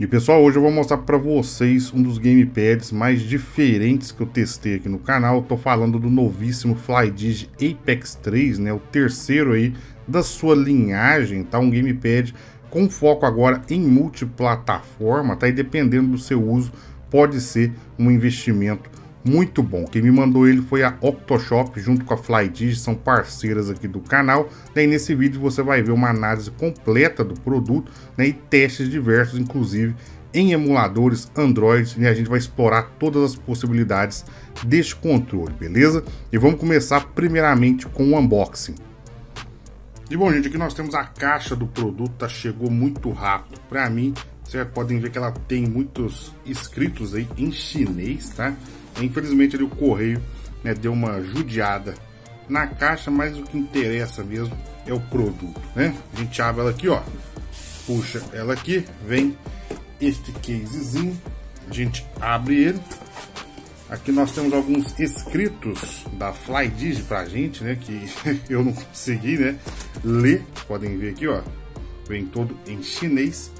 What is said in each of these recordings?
E pessoal, hoje eu vou mostrar para vocês um dos gamepads mais diferentes que eu testei aqui no canal. Estou falando do novíssimo FlyDigi Apex 3, né, o terceiro aí da sua linhagem, tá? Um gamepad com foco agora em multiplataforma, tá? E dependendo do seu uso, pode ser um investimento muito bom. Quem me mandou ele foi a Octoshop junto com a FlyDigi, são parceiras aqui do canal. Né? E nesse vídeo você vai ver uma análise completa do produto né? e testes diversos, inclusive em emuladores Android. E a gente vai explorar todas as possibilidades deste controle, beleza? E vamos começar primeiramente com o unboxing. E bom, gente, aqui nós temos a caixa do produto, tá? Chegou muito rápido para mim, certo? Podem ver que ela tem muitos escritos aí em chinês, tá? Infelizmente ali o correio né, deu uma judiada na caixa, mas o que interessa mesmo é o produto, né? A gente abre ela aqui, ó, puxa ela aqui, vem este casezinho, a gente abre ele. Aqui nós temos alguns escritos da FlyDigi pra gente, né? Que eu não consegui, né? Ler. Podem ver aqui, ó. Vem todo em chinês.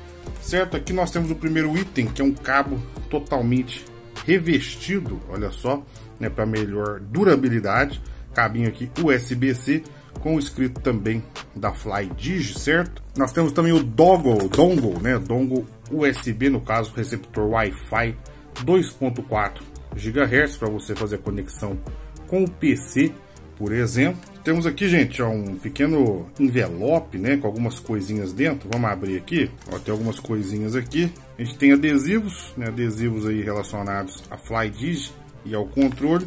Certo? Aqui nós temos o primeiro item, que é um cabo totalmente revestido, olha só, né, para melhor durabilidade. Cabinho aqui USB-C com o escrito também da FlyDigi, certo? Nós temos também o dongle, dongle, né, dongle USB no caso receptor Wi-Fi 2.4 GHz para você fazer conexão com o PC, por exemplo. Temos aqui, gente, um pequeno envelope, né, com algumas coisinhas dentro. Vamos abrir aqui. Ó, tem algumas coisinhas aqui. A gente tem adesivos, né, adesivos aí relacionados a FlyDigi e ao controle.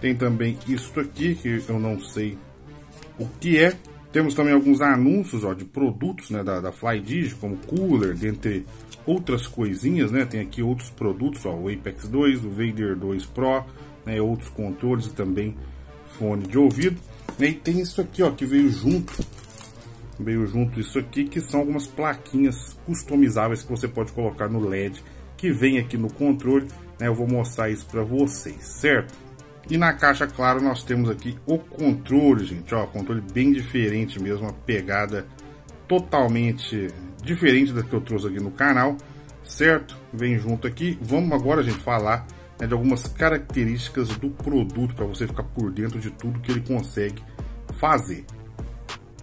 Tem também isso aqui, que eu não sei o que é. Temos também alguns anúncios ó, de produtos né, da, da FlyDigi, como cooler, dentre outras coisinhas, né? Tem aqui outros produtos, ó, o Apex 2, o Vader 2 Pro, né, outros controles e também fone de ouvido. E tem isso aqui, ó, que veio junto. Veio junto isso aqui, que são algumas plaquinhas customizáveis que você pode colocar no LED, que vem aqui no controle, né? Eu vou mostrar isso para vocês, certo? E na caixa, claro, nós temos aqui o controle, gente, ó, controle bem diferente mesmo, uma pegada totalmente diferente da que eu trouxe aqui no canal, certo? Vem junto aqui. Vamos agora, gente, falar né, de algumas características do produto para você ficar por dentro de tudo que ele consegue fazer.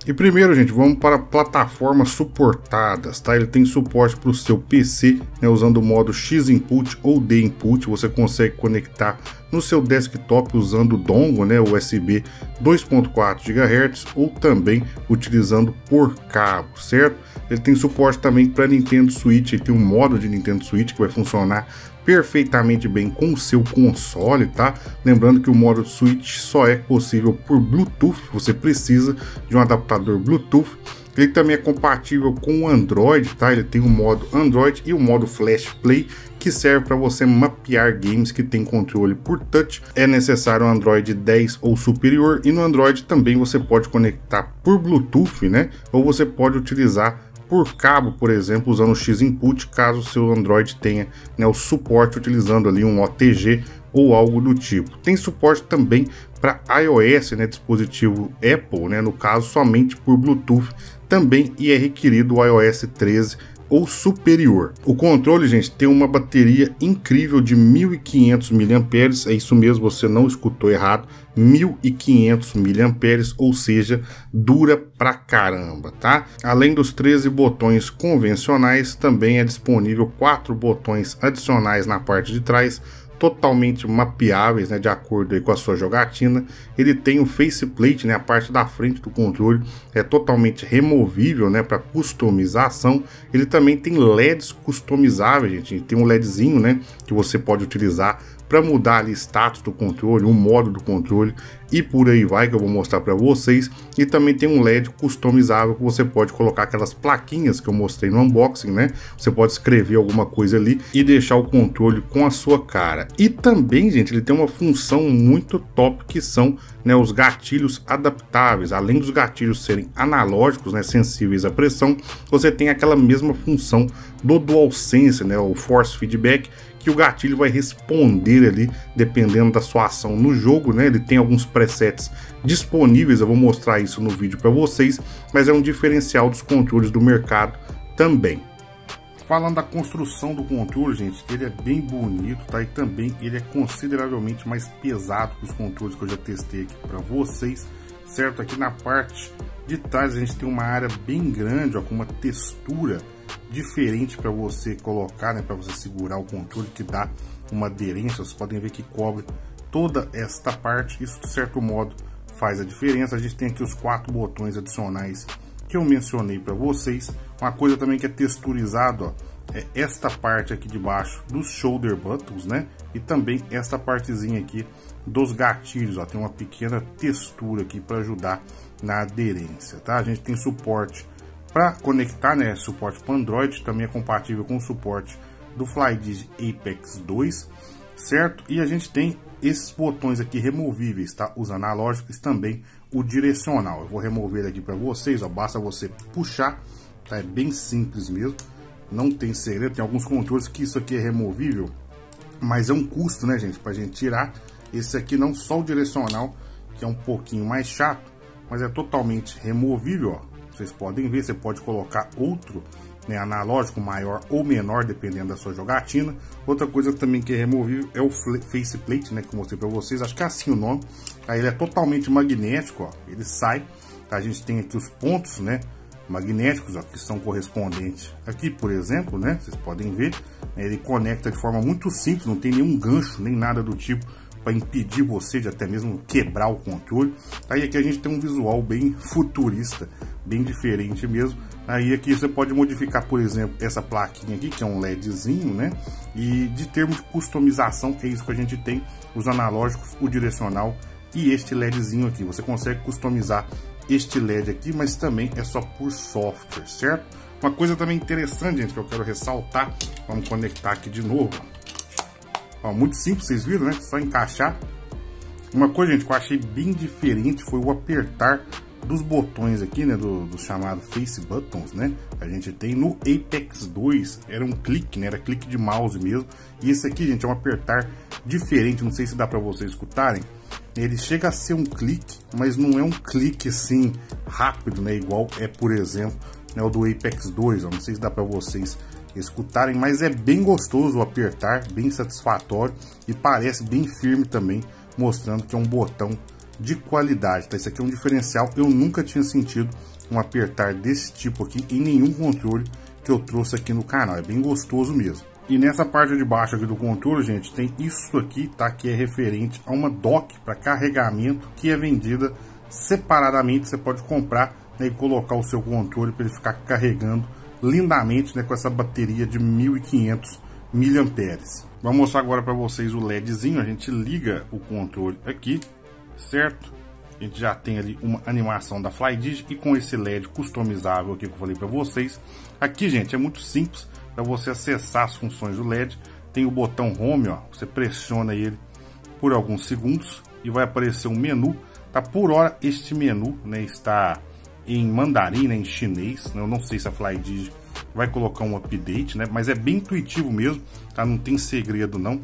E primeiro, gente, vamos para plataformas suportadas, tá? Ele tem suporte para o seu PC, né, usando o modo X-Input ou D-Input. Você consegue conectar no seu desktop usando o dongle, né, USB 2.4 GHz ou também utilizando por cabo, certo? Ele tem suporte também para Nintendo Switch, ele tem um modo de Nintendo Switch que vai funcionar perfeitamente bem com o seu console, tá? Lembrando que o modo Switch só é possível por Bluetooth, você precisa de um adaptador Bluetooth. Ele também é compatível com o Android, tá? Ele tem o modo Android e o modo Flash Play, que serve para você mapear games que tem controle por touch. É necessário um Android 10 ou superior e no Android também você pode conectar por Bluetooth, né? Ou você pode utilizar por cabo, por exemplo, usando o X-Input, caso o seu Android tenha né, o suporte utilizando ali um OTG ou algo do tipo. Tem suporte também para iOS, né, dispositivo Apple, né, no caso somente por Bluetooth também e é requerido o iOS 13 ou superior. O controle, gente, tem uma bateria incrível de 1500 mAh, é isso mesmo, você não escutou errado, 1500 mAh, ou seja, dura pra caramba, tá? Além dos 13 botões convencionais, também é disponível quatro botões adicionais na parte de trás, totalmente mapeáveis, né, de acordo com a sua jogatina. Ele tem o faceplate, né, a parte da frente do controle é totalmente removível, né, para customização. Ele também tem LEDs customizáveis, gente. Tem um LEDzinho, né, que você pode utilizar para mudar ali status do controle, o modo do controle e por aí vai que eu vou mostrar para vocês. E também tem um LED customizável que você pode colocar aquelas plaquinhas que eu mostrei no unboxing, né? Você pode escrever alguma coisa ali e deixar o controle com a sua cara. E também, gente, ele tem uma função muito top que são né, os gatilhos adaptáveis. Além dos gatilhos serem analógicos, né, sensíveis à pressão, você tem aquela mesma função do DualSense, né, o Force Feedback, que o gatilho vai responder ali dependendo da sua ação no jogo, né? Ele tem alguns presets disponíveis, eu vou mostrar isso no vídeo para vocês, mas é um diferencial dos controles do mercado também. Falando da construção do controle, gente, ele é bem bonito, tá? E também ele é consideravelmente mais pesado que os controles que eu já testei aqui para vocês, certo? Aqui na parte de trás a gente tem uma área bem grande, ó, com uma textura diferente para você colocar, né? Para você segurar o controle que dá uma aderência. Vocês podem ver que cobre toda esta parte. Isso de certo modo faz a diferença. A gente tem aqui os quatro botões adicionais que eu mencionei para vocês. Uma coisa também que é texturizado, ó, é esta parte aqui de baixo dos shoulder buttons, né? E também esta partezinha aqui dos gatilhos, ó, tem uma pequena textura aqui para ajudar na aderência, tá? A gente tem suporte para conectar, né? Suporte para Android, também é compatível com o suporte do FlyDigi Apex 2, certo? E a gente tem esses botões aqui removíveis, tá? Os analógicos também o direcional. Eu vou remover aqui para vocês, ó, basta você puxar, tá? É bem simples mesmo, não tem segredo. Tem alguns controles que isso aqui é removível, mas é um custo, né, gente, para gente tirar. Esse aqui não só o direcional, que é um pouquinho mais chato, mas é totalmente removível, ó. Vocês podem ver, você pode colocar outro né, analógico maior ou menor, dependendo da sua jogatina. Outra coisa também que é removível é o faceplate, né, que eu mostrei para vocês, acho que é assim o nome. Aí ele é totalmente magnético, ó, ele sai. A gente tem aqui os pontos, né, magnéticos, ó, que são correspondentes aqui, por exemplo, né, vocês podem ver. Né, ele conecta de forma muito simples, não tem nenhum gancho, nem nada do tipo para impedir você de até mesmo quebrar o controle. Aí aqui a gente tem um visual bem futurista, bem diferente mesmo. Aí aqui você pode modificar, por exemplo, essa plaquinha aqui, que é um LEDzinho, né? E de termos de customização, é isso que a gente tem, os analógicos, o direcional e este LEDzinho aqui. Você consegue customizar este LED aqui, mas também é só por software, certo? Uma coisa também interessante, gente, que eu quero ressaltar, vamos conectar aqui de novo. Ó, muito simples, vocês viram, né? Só encaixar. Uma coisa, gente, que eu achei bem diferente foi o apertar dos botões aqui, né, do, do, chamado Face Buttons, né, a gente tem no Apex 2, era um clique, né, era clique de mouse mesmo, e esse aqui, gente, é um apertar diferente, não sei se dá para vocês escutarem, ele chega a ser um clique, mas não é um clique assim rápido, né, igual é, por exemplo, né, o do Apex 2, ó, não sei se dá para vocês escutarem, mas é bem gostoso apertar, bem satisfatório e parece bem firme também, mostrando que é um botão de qualidade, tá? Isso aqui é um diferencial, eu nunca tinha sentido um apertar desse tipo aqui em nenhum controle que eu trouxe aqui no canal, é bem gostoso mesmo. E nessa parte de baixo aqui do controle, gente, tem isso aqui, tá? Que é referente a uma dock para carregamento que é vendida separadamente. Você pode comprar né, e colocar o seu controle para ele ficar carregando lindamente né, com essa bateria de 1500 mAh. Vou mostrar agora para vocês o LEDzinho. A gente liga o controle aqui certo? A gente já tem ali uma animação da FlyDigi e com esse LED customizável aqui que eu falei para vocês. Aqui, gente, é muito simples para você acessar as funções do LED. Tem o botão Home, ó, você pressiona ele por alguns segundos e vai aparecer um menu. Tá por hora este menu, né, está em mandarim, né, em chinês. Né, eu não sei se a FlyDigi vai colocar um update, né, mas é bem intuitivo mesmo, tá? Não tem segredo não.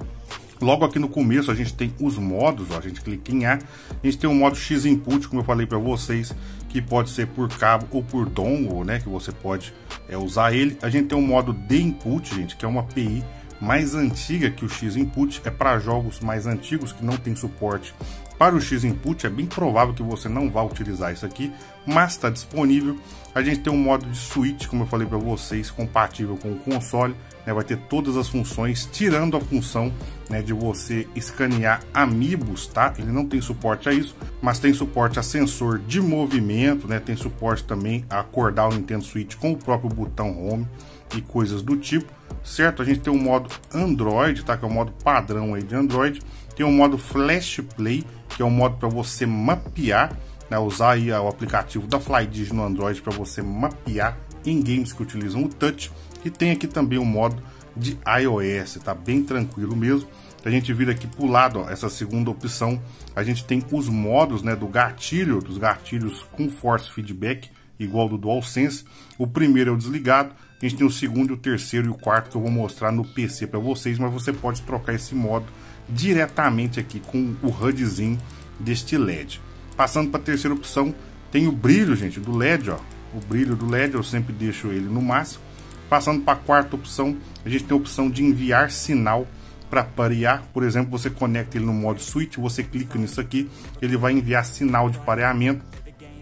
Logo aqui no começo a gente tem os modos, ó, a gente clica em A, a gente tem o modo X Input, como eu falei para vocês, que pode ser por cabo ou por dongle, né, que você pode é, usar ele. A gente tem o modo D Input, gente, que é uma API mais antiga que o X Input, é para jogos mais antigos que não tem suporte para o X Input, é bem provável que você não vá utilizar isso aqui, mas está disponível. A gente tem um modo de switch, como eu falei para vocês, compatível com o console, né, vai ter todas as funções, tirando a função né, de você escanear amigos, tá? Ele não tem suporte a isso, mas tem suporte a sensor de movimento, né? Tem suporte também a acordar o Nintendo Switch com o próprio botão Home e coisas do tipo, certo? A gente tem um modo Android, tá? Que é o modo padrão aí de Android. Tem o modo Flash Play, que é um modo para você mapear, né, usar aí o aplicativo da FlyDigi no Android para você mapear em games que utilizam o touch. E tem aqui também o modo de iOS, tá bem tranquilo mesmo. A gente vira aqui para o lado, ó, essa segunda opção, a gente tem os modos né, do gatilho, dos gatilhos com force feedback, igual do DualSense. O primeiro é o desligado, a gente tem o segundo, o terceiro e o quarto que eu vou mostrar no PC para vocês, mas você pode trocar esse modo diretamente aqui com o HUDzinho deste LED. Passando para a terceira opção, tem o brilho, gente, do LED, ó. O brilho do LED eu sempre deixo ele no máximo. Passando para a quarta opção, a gente tem a opção de enviar sinal para parear. Por exemplo, você conecta ele no modo switch, você clica nisso aqui, ele vai enviar sinal de pareamento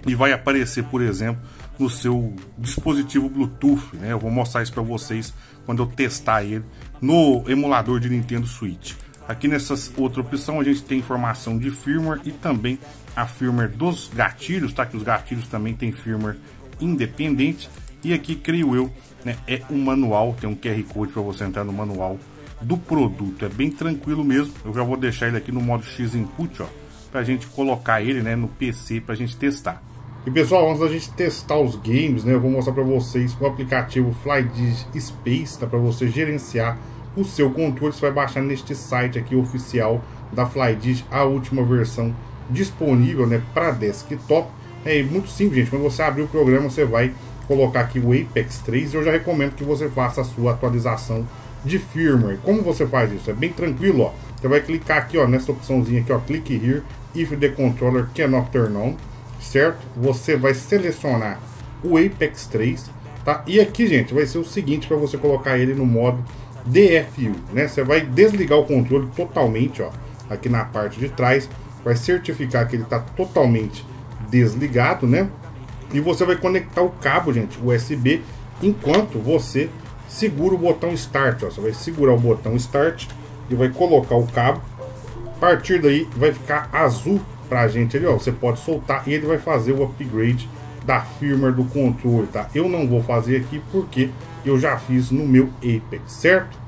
e vai aparecer, por exemplo, no seu dispositivo Bluetooth. Né? Eu vou mostrar isso para vocês quando eu testar ele no emulador de Nintendo Switch. Aqui nessa outra opção a gente tem informação de firmware e também a firmware dos gatilhos, tá? Que os gatilhos também tem firmware independente. E aqui, creio eu, né, é um manual, tem um QR Code para você entrar no manual do produto. É bem tranquilo mesmo. Eu já vou deixar ele aqui no modo X Input, ó, para a gente colocar ele, né, no PC para a gente testar. E pessoal, antes da gente testar os games, né, eu vou mostrar para vocês o aplicativo FlyDig Space, tá, para você gerenciar o seu controle. Você vai baixar neste site aqui oficial da FlyDig a última versão disponível, né, para desktop. É muito simples, gente. Quando você abrir o programa, você vai colocar aqui o Apex 3 e eu já recomendo que você faça a sua atualização de firmware. Como você faz isso? É bem tranquilo, ó. Você vai clicar aqui, ó, nessa opçãozinha aqui, ó, clique here if the controller cannot turn on, certo? Você vai selecionar o Apex 3, tá? E aqui, gente, vai ser o seguinte para você colocar ele no modo DFU, né? Você vai desligar o controle totalmente, ó, aqui na parte de trás, vai certificar que ele está totalmente desligado, né? E você vai conectar o cabo, gente, USB, enquanto você segura o botão Start. Ó. Você vai segurar o botão Start e vai colocar o cabo. A partir daí vai ficar azul pra gente ali, ó. Você pode soltar e ele vai fazer o upgrade da firmware do controle, tá? Eu não vou fazer aqui porque eu já fiz no meu Apex, certo?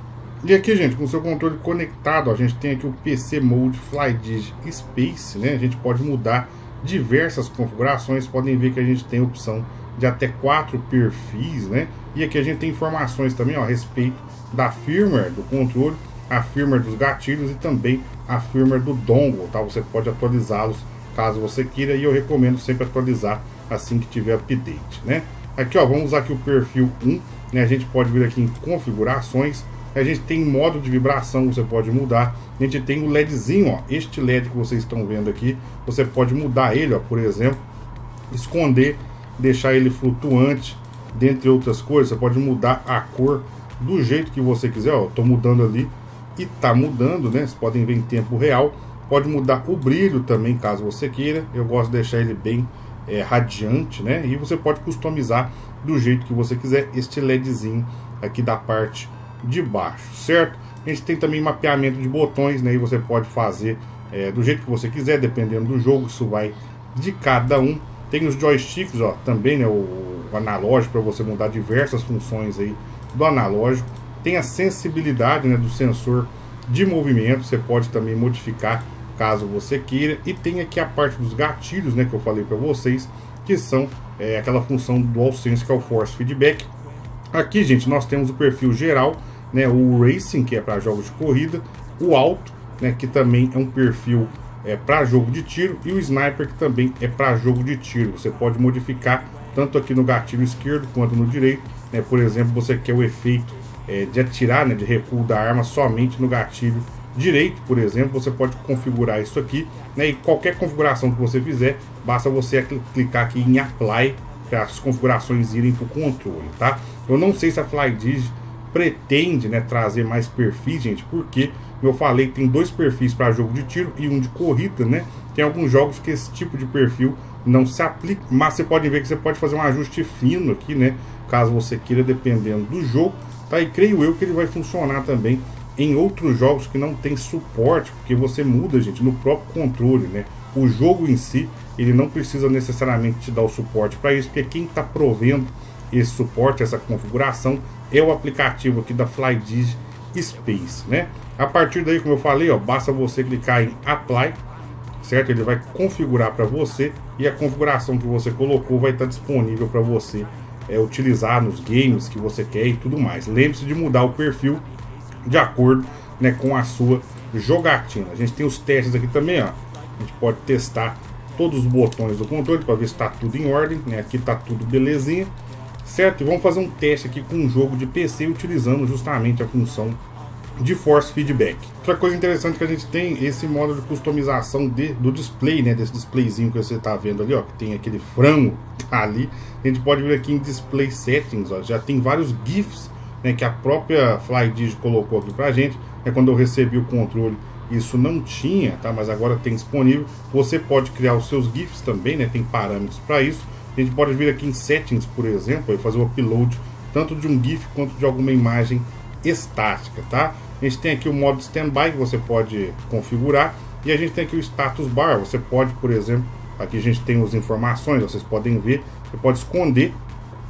E aqui, gente, com o seu controle conectado, a gente tem aqui o PC Mode FlyDig Space, né? A gente pode mudar diversas configurações. Podem ver que a gente tem a opção de até quatro perfis, né? E aqui a gente tem informações também ó, a respeito da firmware do controle, a firmware dos gatilhos e também a firmware do dongle, tá? Você pode atualizá-los caso você queira e eu recomendo sempre atualizar assim que tiver update, né? Aqui ó, vamos usar aqui o perfil 1, né? A gente pode vir aqui em configurações, a gente tem modo de vibração, você pode mudar. A gente tem o LEDzinho, ó, este LED que vocês estão vendo aqui, você pode mudar ele, ó, por exemplo, esconder, deixar ele flutuante, dentre outras coisas. Você pode mudar a cor do jeito que você quiser, ó, tô mudando ali e tá mudando, né? Vocês podem ver em tempo real. Pode mudar o brilho também, caso você queira. Eu gosto de deixar ele bem é, radiante, né? E você pode customizar do jeito que você quiser este LEDzinho aqui da parte de baixo, certo? A gente tem também mapeamento de botões, né? E você pode fazer é, do jeito que você quiser, dependendo do jogo, isso vai de cada um. Tem os joysticks, ó, também, né? O, o analógico para você mudar diversas funções aí do analógico. Tem a sensibilidade, né, do sensor de movimento, você pode também modificar caso você queira. E tem aqui a parte dos gatilhos, né, que eu falei para vocês, que são é, aquela função do DualSense que é o Force Feedback. Aqui, gente, nós temos o perfil geral, né, o Racing, que é para jogos de corrida, o Alto, né, que também é um perfil é, para jogo de tiro, e o Sniper, que também é para jogo de tiro. Você pode modificar tanto aqui no gatilho esquerdo quanto no direito. Né, por exemplo, você quer o efeito é, de atirar, né, de recuo da arma somente no gatilho direito, por exemplo, você pode configurar isso aqui, né, e qualquer configuração que você fizer, basta você clicar aqui em Apply para as configurações irem para o controle, tá? Eu não sei se a FlyDig pretende né, trazer mais perfis, gente, porque, eu falei, tem dois perfis para jogo de tiro e um de corrida, né? Tem alguns jogos que esse tipo de perfil não se aplica, mas você pode ver que você pode fazer um ajuste fino aqui, né? Caso você queira, dependendo do jogo, tá? E creio eu que ele vai funcionar também em outros jogos que não tem suporte, porque você muda, gente, no próprio controle, né? O jogo em si, ele não precisa necessariamente te dar o suporte para isso, porque quem está provendo esse suporte, essa configuração, é o aplicativo aqui da FlyDig Space, né? A partir daí, como eu falei, ó, basta você clicar em Apply, certo? Ele vai configurar para você e a configuração que você colocou vai estar disponível para você é, utilizar nos games que você quer e tudo mais. Lembre-se de mudar o perfil de acordo né, com a sua jogatina. A gente tem os testes aqui também, ó. A gente pode testar todos os botões do controle para ver se está tudo em ordem. Né? Aqui está tudo belezinha certo? E vamos fazer um teste aqui com um jogo de PC utilizando justamente a função de force feedback. Outra coisa interessante que a gente tem esse modo de customização de, do display, né, desse displayzinho que você está vendo ali, ó, que tem aquele frango tá ali. A gente pode vir aqui em display settings, ó, já tem vários gifs, né, que a própria FlyDigi colocou aqui pra gente. É quando eu recebi o controle, isso não tinha, tá? Mas agora tem disponível. Você pode criar os seus gifs também, né? Tem parâmetros para isso. A gente pode vir aqui em settings, por exemplo, e fazer o upload tanto de um GIF quanto de alguma imagem estática, tá? A gente tem aqui o modo standby que você pode configurar e a gente tem aqui o status bar. Você pode, por exemplo, aqui a gente tem as informações, vocês podem ver, você pode esconder,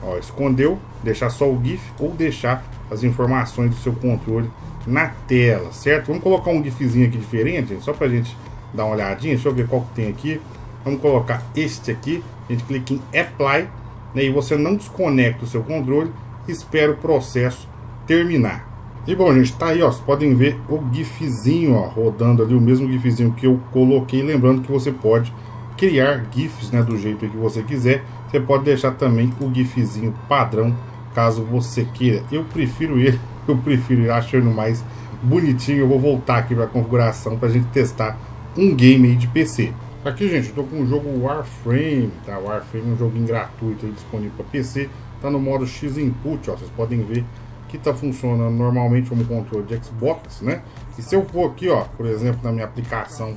ó, escondeu, deixar só o GIF ou deixar as informações do seu controle na tela, certo? Vamos colocar um GIFzinho aqui diferente, só pra gente dar uma olhadinha, deixa eu ver qual que tem aqui. Vamos colocar este aqui, a gente clica em Apply, né, e você não desconecta o seu controle, espera o processo terminar. E bom, gente, tá aí, ó, vocês podem ver o GIFzinho, ó, rodando ali, o mesmo GIFzinho que eu coloquei, lembrando que você pode criar GIFs, né, do jeito que você quiser. Você pode deixar também o GIFzinho padrão, caso você queira. Eu prefiro ele, eu prefiro ele achando mais bonitinho. Eu vou voltar aqui para a configuração para a gente testar um game de PC. Aqui, gente, eu tô com o jogo Warframe, tá? Warframe é um joguinho gratuito aí, disponível para PC. Tá no modo X Input, ó. Vocês podem ver que tá funcionando normalmente como controle de Xbox, né? E se eu for aqui, ó, por exemplo, na minha aplicação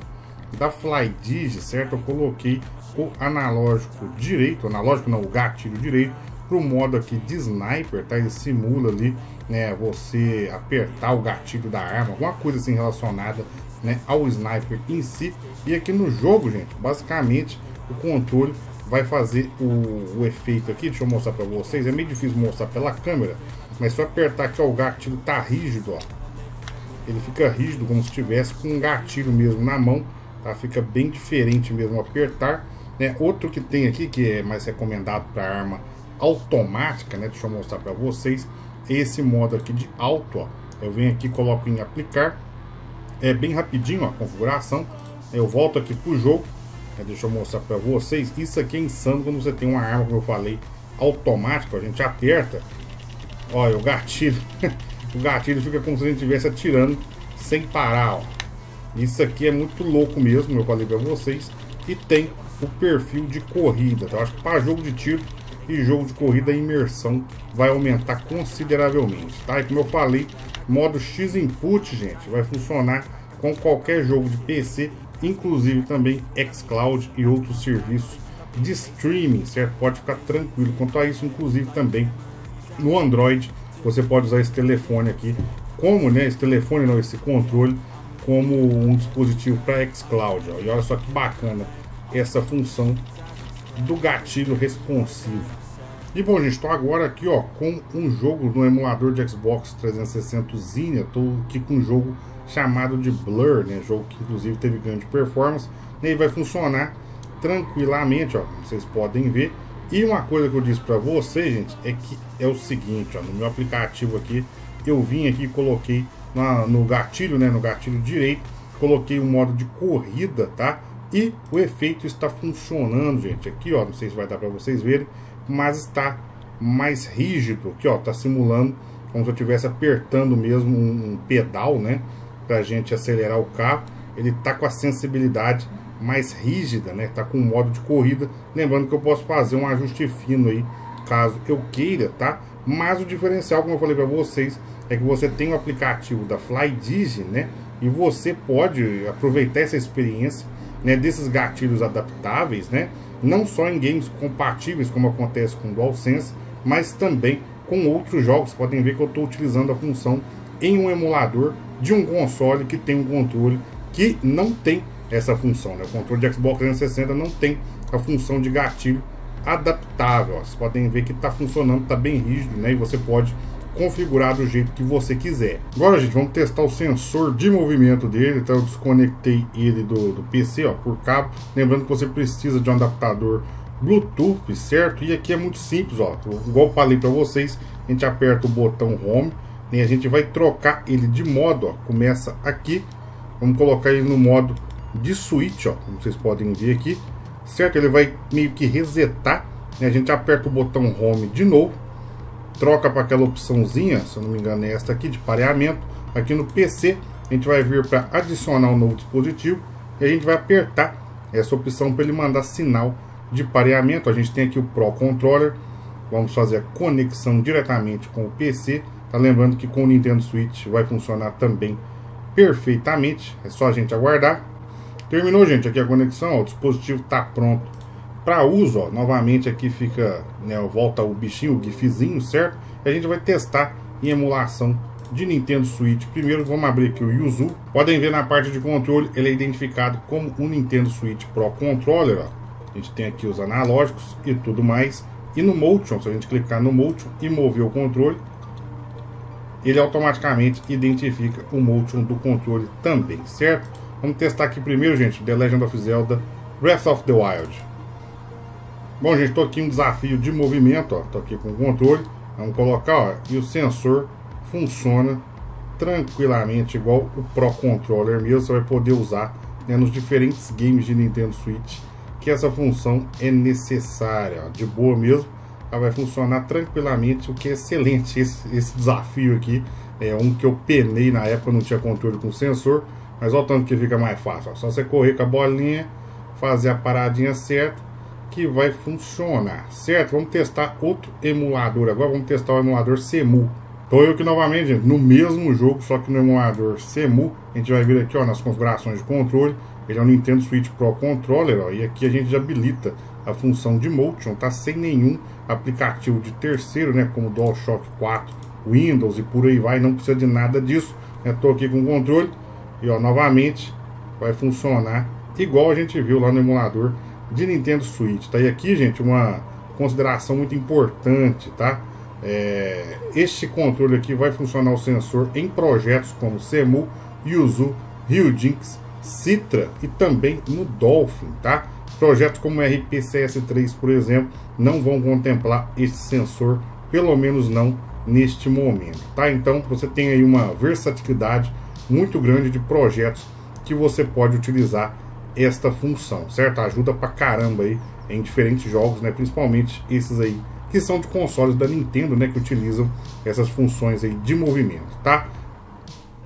da FlyDigi, certo? Eu coloquei o analógico direito, analógico não, o gatilho direito, pro modo aqui de sniper, tá? Ele simula ali, né, você apertar o gatilho da arma, alguma coisa assim relacionada, né, ao sniper em si. E aqui no jogo, gente, basicamente o controle vai fazer o, o efeito aqui, deixa eu mostrar para vocês, é meio difícil mostrar pela câmera, mas se eu apertar aqui, ó, o gatilho tá rígido, ó. Ele fica rígido, como se estivesse com um gatilho mesmo na mão, tá? Fica bem diferente mesmo apertar. Né? Outro que tem aqui, que é mais recomendado para arma automática, né? Deixa eu mostrar para vocês. Esse modo aqui de auto, ó. Eu venho aqui, coloco em aplicar. É bem rapidinho a configuração. Eu volto aqui pro jogo. Né? Deixa eu mostrar para vocês. Isso aqui é insano quando você tem uma arma, como eu falei, automática. A gente aperta. Olha, o gatilho. o gatilho fica como se a gente estivesse atirando sem parar, ó. Isso aqui é muito louco mesmo, eu falei para vocês. E tem o perfil de corrida. Tá? Eu acho que para jogo de tiro e jogo de corrida a imersão vai aumentar consideravelmente, tá? E como eu falei, modo X input, gente, vai funcionar com qualquer jogo de PC, inclusive também xCloud e outros serviços de streaming, certo? Pode ficar tranquilo quanto a isso, inclusive também no Android você pode usar esse telefone aqui como, né, esse telefone não, esse controle como um dispositivo para xCloud, ó. E olha só que bacana essa função do gatilho responsivo. E bom, gente, estou agora aqui ó, com um jogo no emulador de Xbox 360 Zine. Estou aqui com um jogo chamado de Blur, né? Jogo que inclusive teve grande performance. E vai funcionar tranquilamente, ó, vocês podem ver. E uma coisa que eu disse para vocês, gente, é que é o seguinte, ó, no meu aplicativo aqui, eu vim aqui e coloquei na, no gatilho, né, no gatilho direito, coloquei o modo de corrida, tá? E o efeito está funcionando, gente. Aqui, ó, não sei se vai dar para vocês verem, mas está mais rígido. Aqui, ó, tá simulando como se eu estivesse apertando mesmo um, pedal, né? Pra gente acelerar o carro. Ele tá com a sensibilidade mais rígida, né? Tá com o modo de corrida. Lembrando que eu posso fazer um ajuste fino aí, caso eu queira, tá? Mas o diferencial, como eu falei para vocês, é que você tem o aplicativo da FlyDigi, né? E você pode aproveitar essa experiência né, desses gatilhos adaptáveis, né, não só em games compatíveis, como acontece com o DualSense, mas também com outros jogos. Podem ver que eu estou utilizando a função em um emulador de um console que tem um controle que não tem essa função. Né? O controle de Xbox 360 não tem a função de gatilho adaptável. Ó. Vocês podem ver que está funcionando, está bem rígido, né? E você pode configurar do jeito que você quiser. Agora, gente, vamos testar o sensor de movimento dele. Então, eu desconectei ele do, do PC, ó, por cabo. Lembrando que você precisa de um adaptador Bluetooth, certo? E aqui é muito simples, ó. Igual falei para vocês, a gente aperta o botão Home e a gente vai trocar ele de modo, ó. Começa aqui, vamos colocar ele no modo de switch, ó, como vocês podem ver aqui, certo? Ele vai meio que resetar, né? A gente aperta o botão Home de novo troca para aquela opçãozinha, se eu não me engano é esta aqui, de pareamento, Aqui no PC, a gente vai vir para adicionar um novo dispositivo e a gente vai apertar essa opção para ele mandar sinal de pareamento. A gente tem aqui o Pro Controller, vamos fazer a conexão diretamente com o PC. Tá lembrando que com o Nintendo Switch vai funcionar também perfeitamente, é só a gente aguardar. Terminou, gente, aqui a conexão, ó, o dispositivo está pronto para uso, ó. Novamente aqui fica, né, volta o bichinho, o gifzinho, certo? E a gente vai testar em emulação de Nintendo Switch. Primeiro vamos abrir aqui o Yuzu. Podem ver na parte de controle, ele é identificado como um Nintendo Switch Pro Controller, ó. A gente tem aqui os analógicos e tudo mais. E no Motion, se a gente clicar no Motion e mover o controle, ele automaticamente identifica o Motion do controle também, certo? Vamos testar aqui primeiro, gente, The Legend of Zelda Breath of the Wild. Bom, gente, estou aqui um desafio de movimento. Tô aqui com o controle. Vamos colocar, ó, e o sensor funciona tranquilamente, igual o Pro Controller mesmo. Você vai poder usar né, nos diferentes games de Nintendo Switch, que essa função é necessária, ó, de boa mesmo. Ela vai funcionar tranquilamente, o que é excelente esse, esse desafio aqui. É um que eu penei na época, não tinha controle com sensor mas olha o tanto que fica mais fácil. Ó. Só você correr com a bolinha, fazer a paradinha certa, que vai funcionar, certo? Vamos testar outro emulador agora. Vamos testar o emulador Semu. Tô eu aqui novamente, gente, no mesmo jogo, só que no emulador Semu. A gente vai vir aqui, ó, nas configurações de controle. Ele é um Nintendo Switch Pro Controller, ó. E aqui a gente já habilita a função de Motion, tá? Sem nenhum aplicativo de terceiro, né? Como DualShock 4, Windows e por aí vai. Não precisa de nada disso. Né? Tô aqui com o controle e ó, novamente vai funcionar igual a gente viu lá no emulador de Nintendo Switch. Tá? E aqui, gente, uma consideração muito importante, tá? É, este controle aqui vai funcionar o sensor em projetos como Semu, Yuzu, Ryujinx, Citra e também no Dolphin, tá? Projetos como RPCS3, por exemplo, não vão contemplar este sensor, pelo menos não neste momento, tá? Então você tem aí uma versatilidade muito grande de projetos que você pode utilizar esta função, certo? Ajuda pra caramba aí em diferentes jogos, né? Principalmente esses aí que são de consoles da Nintendo, né? Que utilizam essas funções aí de movimento, tá?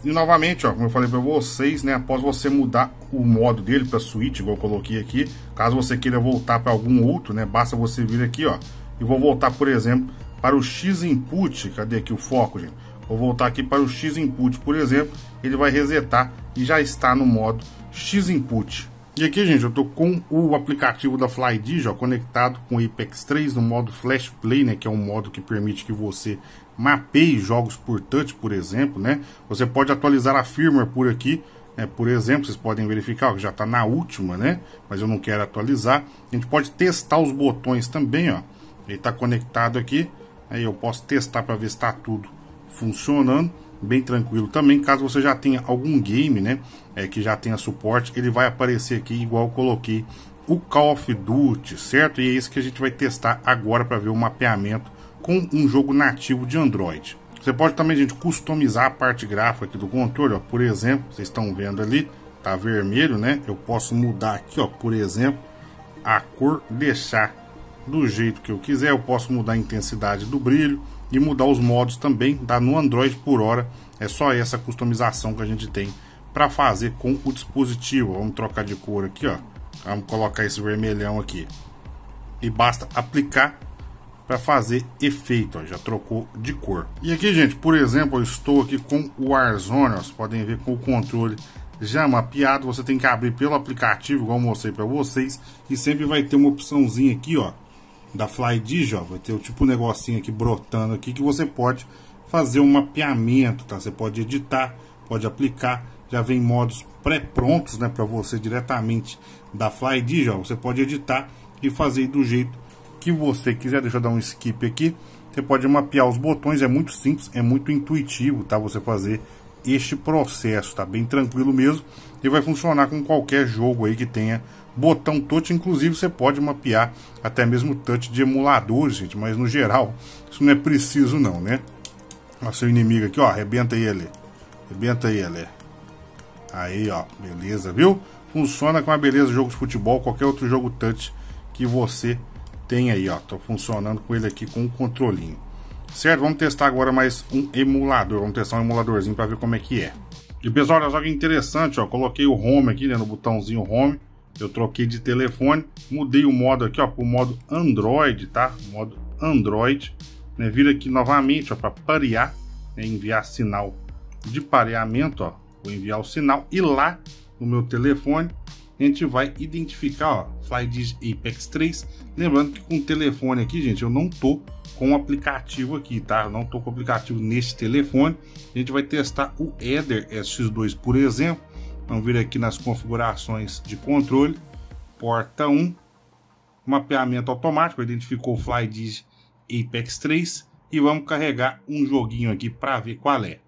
E novamente, ó, como eu falei para vocês, né, após você mudar o modo dele para Switch, igual eu coloquei aqui, caso você queira voltar para algum outro, né, basta você vir aqui, ó, e vou voltar, por exemplo, para o X input, cadê aqui o foco, gente? Vou voltar aqui para o X input, por exemplo, ele vai resetar e já está no modo X input. E aqui, gente, eu tô com o aplicativo da FlyDigi conectado com o Apex 3 no modo Flash Play, né, que é um modo que permite que você mapeie jogos por touch, por exemplo, né? Você pode atualizar a firmware por aqui, né? Por exemplo, vocês podem verificar que já está na última, né? Mas eu não quero atualizar. A gente pode testar os botões também, ó. Ele está conectado aqui, aí eu posso testar para ver se está tudo funcionando bem tranquilo também caso você já tenha algum game né é, que já tenha suporte ele vai aparecer aqui igual eu coloquei o Call of Duty certo? E é isso que a gente vai testar agora para ver o mapeamento com um jogo nativo de Android. Você pode também gente customizar a parte gráfica aqui do controle ó. por exemplo vocês estão vendo ali tá vermelho né? Eu posso mudar aqui ó. Por exemplo a cor deixar do jeito que eu quiser. Eu posso mudar a intensidade do brilho e mudar os modos também. Dá no Android por hora. É só essa customização que a gente tem para fazer com o dispositivo. Vamos trocar de cor aqui, ó. Vamos colocar esse vermelhão aqui. E basta aplicar para fazer efeito, ó. já trocou de cor. E aqui, gente, por exemplo, eu estou aqui com o Warzone, ó. vocês podem ver com o controle já mapeado. Você tem que abrir pelo aplicativo, igual eu mostrei para vocês, e sempre vai ter uma opçãozinha aqui, ó, da FlyDigi, ó, vai ter o tipo um negocinho aqui brotando aqui que você pode fazer um mapeamento, tá? Você pode editar, pode aplicar, já vem modos pré-prontos, né, para você diretamente da FlyDigi, ó. Você pode editar e fazer do jeito que você quiser. Deixa eu dar um skip aqui. Você pode mapear os botões, é muito simples, é muito intuitivo, tá? Você fazer este processo, tá bem tranquilo mesmo e vai funcionar com qualquer jogo aí que tenha botão touch, inclusive você pode mapear até mesmo touch de emuladores, gente, mas no geral isso não é preciso não, né? Nosso inimigo aqui, ó, arrebenta ele, arrebenta ele. Aí, ó, beleza, viu? Funciona com a beleza jogo de futebol, qualquer outro jogo touch que você tem aí, ó. Tô funcionando com ele aqui com o controlinho. Certo, vamos testar agora mais um emulador. Vamos testar um emuladorzinho para ver como é que é. E pessoal, olha só que interessante, ó. Coloquei o home aqui, né, no botãozinho home. Eu troquei de telefone, mudei o modo aqui, ó, pro modo Android, tá? Modo Android. Né, vira aqui novamente, ó, para parear, né, enviar sinal de pareamento, ó. Vou enviar o sinal e lá no meu telefone a gente vai identificar, ó, FlyDig Apex 3. Lembrando que com o telefone aqui, gente, eu não tô com o aplicativo aqui, tá? Eu não tô com o aplicativo nesse telefone. A gente vai testar o Eder SX2, por exemplo. Vamos vir aqui nas configurações de controle, porta 1, mapeamento automático, identificou o FlyDig Apex 3 e vamos carregar um joguinho aqui para ver qual é.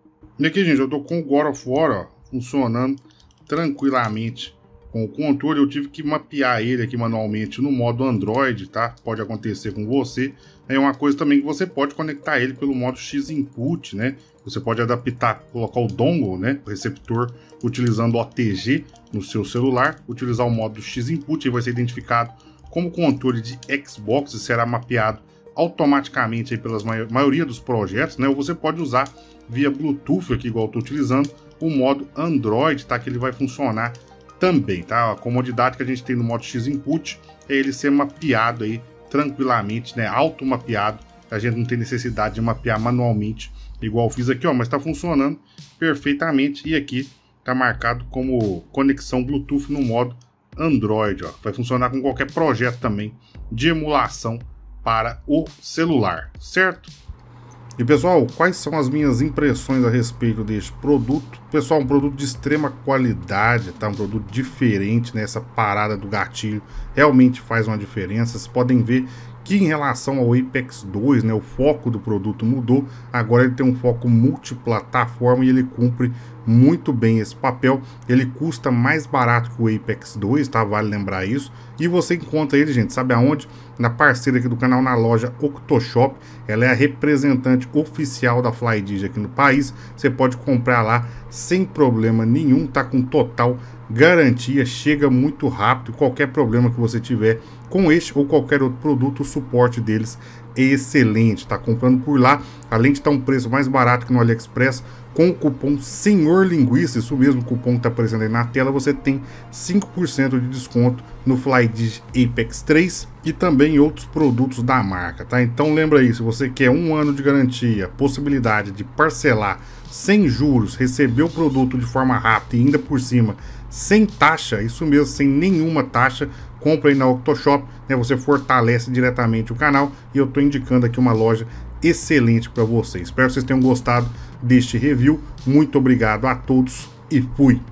E aqui, gente, eu tô com o God of War, ó, funcionando tranquilamente com o controle. Eu tive que mapear ele aqui manualmente no modo Android, tá? Pode acontecer com você. É uma coisa também que você pode conectar ele pelo modo X Input, né? Você pode adaptar, colocar o dongle, né? O receptor utilizando OTG no seu celular, utilizar o modo X Input e vai ser identificado como controle de Xbox e será mapeado automaticamente pelas maioria dos projetos, né? Ou você pode usar via Bluetooth aqui igual eu estou utilizando o modo Android, tá? Que ele vai funcionar também, tá? A comodidade que a gente tem no modo X Input é ele ser mapeado aí tranquilamente, né? Auto-mapeado. A gente não tem necessidade de mapear manualmente, igual eu fiz aqui, ó. Mas está funcionando perfeitamente. E aqui está marcado como conexão Bluetooth no modo Android, ó. Vai funcionar com qualquer projeto também de emulação para o celular, certo? E pessoal, quais são as minhas impressões a respeito deste produto? Pessoal, um produto de extrema qualidade, tá? Um produto diferente, né? Essa parada do gatilho realmente faz uma diferença. Vocês podem ver que em relação ao Apex 2, né, o foco do produto mudou, agora ele tem um foco multiplataforma e ele cumpre muito bem esse papel. Ele custa mais barato que o Apex 2, tá? Vale lembrar isso. E você encontra ele, gente, sabe aonde? Na parceira aqui do canal, na loja Octoshop. Ela é a representante oficial da FlyDigi aqui no país. Você pode comprar lá sem problema nenhum, tá com total garantia, chega muito rápido. Qualquer problema que você tiver com este ou qualquer outro produto, o suporte deles excelente. Tá comprando por lá, além de estar um preço mais barato que no AliExpress, com o cupom Senhor Linguiça, isso mesmo, o cupom que está aparecendo aí na tela, você tem 5% de desconto no FlyDig Apex 3 e também outros produtos da marca, tá? Então lembra aí, se você quer um ano de garantia, possibilidade de parcelar sem juros, receber o produto de forma rápida e ainda por cima sem taxa, isso mesmo, sem nenhuma taxa, compra aí na Octoshop, né? Você fortalece diretamente o canal e eu estou indicando aqui uma loja excelente para vocês. Espero que vocês tenham gostado deste review. Muito obrigado a todos e fui!